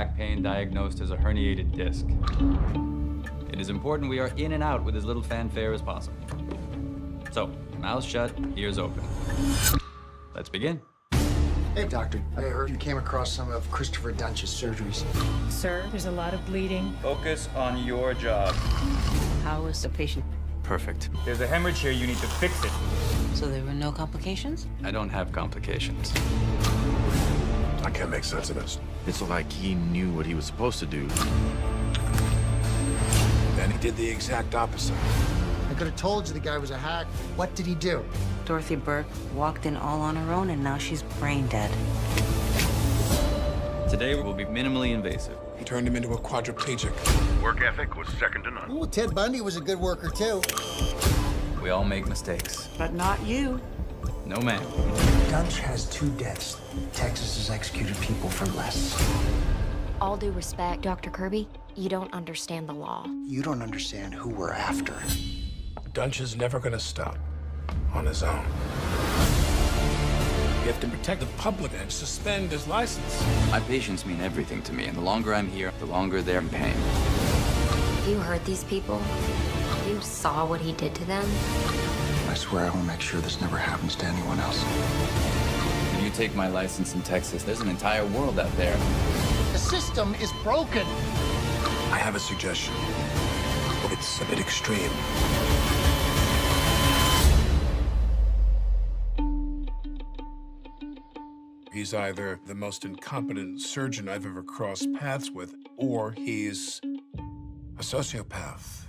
back pain diagnosed as a herniated disc. It is important we are in and out with as little fanfare as possible. So, mouth shut, ears open. Let's begin. Hey, doctor. I heard you came across some of Christopher Duntsch's surgeries. Sir, there's a lot of bleeding. Focus on your job. How is the patient? Perfect. There's a hemorrhage here, you need to fix it. So there were no complications? I don't have complications. I can't make sense of this. It's like he knew what he was supposed to do. Then he did the exact opposite. I could have told you the guy was a hack. What did he do? Dorothy Burke walked in all on her own and now she's brain dead. Today we will be minimally invasive. He turned him into a quadriplegic. Work ethic was second to none. Well, Ted Bundy was a good worker, too. We all make mistakes. But not you. No man. Duntsch has two deaths. Texas has executed people for less. All due respect, Dr. Kirby, you don't understand the law. You don't understand who we're after. Duntsch is never gonna stop on his own. You have to protect the public and suspend his license. My patients mean everything to me, and the longer I'm here, the longer they're in pain. You heard these people. You saw what he did to them. I swear I will make sure this never happens to anyone else. If you take my license in Texas, there's an entire world out there. The system is broken. I have a suggestion. It's a bit extreme. He's either the most incompetent surgeon I've ever crossed paths with, or he's a sociopath.